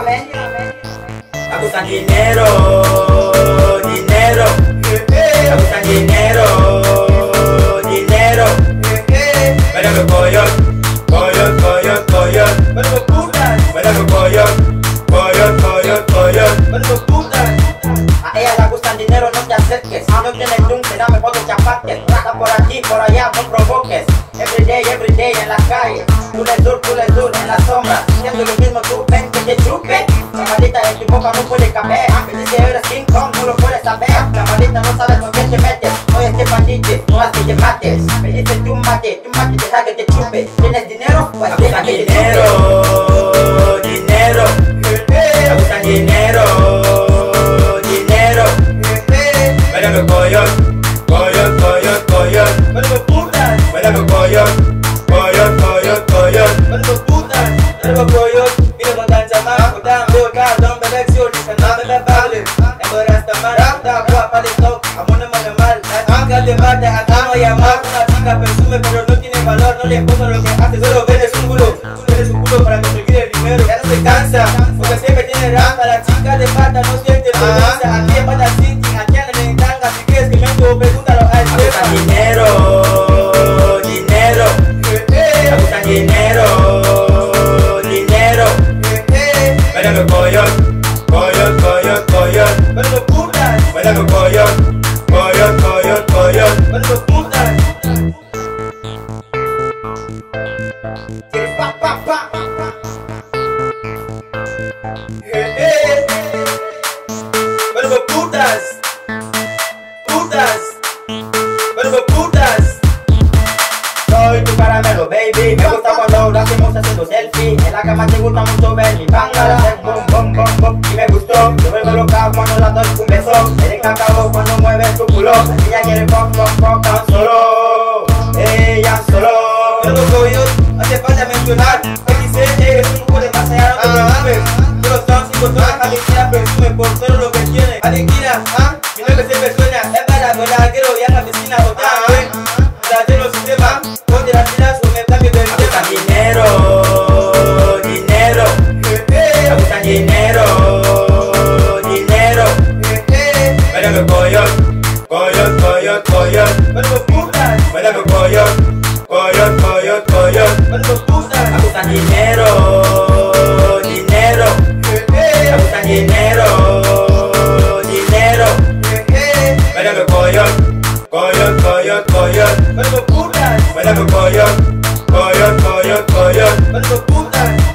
Abusan dinero, dinero, abusan dinero, dinero. Pero que coyot, coyot, coyot, coyot. Pero que coyot, coyot. pero putas. A ella le gustan dinero, no te acerques. No tienes dunque, dame fotos chapates. Está por aquí, por allá, no provoques. Every day, every day en la calle. Tú le sur, tú le sur, en la sombra. Siendo lo mismo, tú que. La maldita de tu boca no puede caber. Dice que eres King Kong, no lo puedes saber. La maldita no sabes con qué te metes. Oye, este bandite, no hace que te mates. Me dice tú mate, tú mate, deja que te chupe. ¿Tienes dinero? Pues deja que dinero, Pero coyot, mira con tan chamaco, tan boca, don belexion, sana bele bale. Embora esta mara, ta guapa de top, amor no me mal. La chica te mata, atama y amar. Una chica presume, pero no tiene valor, no le importa lo que hace, solo vende su culo. Vende su culo para conseguir el dinero, ya no se cansa, porque siempre tiene rampa. La chica de pata no siente vergüenza, aquí en pata city, aquí en el tanga, si quieres que me entiendo, pregúntalo al Abusan jefa. dinero, dinero, dinero, dinero. Coyot, coyot, coyot. Pero putas, pero putas. Pa, pa, pa. Pero putas, putas, pero putas. Soy tu caramelo, baby. Me gusta cuando lo hacemos haciendo selfie. En la cama te gusta mucho ver mi. Mueves tu culo. Ella quiere pop, pop, pop, tan solo. Ella solo. Pero coyot, hace falta mencionar eres un poco de allá, no te preocupes. Pero son cinco todas, Alequina presume por todo lo que tiene. Alequina, ah, mi nombre siempre suena, es para a la piscina, o también. Tras los sistemas, ponte las pilas o me cambio de tema. dinero, dinero, abusan dinero, dinero. Pero que coyot, coyot, coyot, coyot. Pero putas, Pero que coyot, coyot, coyot, coyot. pero putas.